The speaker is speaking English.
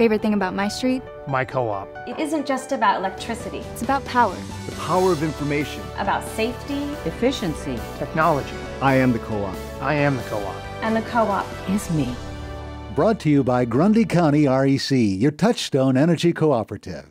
Favorite thing about my street? My co op. It isn't just about electricity, It's about power. The power of information. about safety, Efficiency Technology. I am the co op. I am the co op. and the co op. is me. Brought to you by Grundy County REC, your touchstone energy cooperative.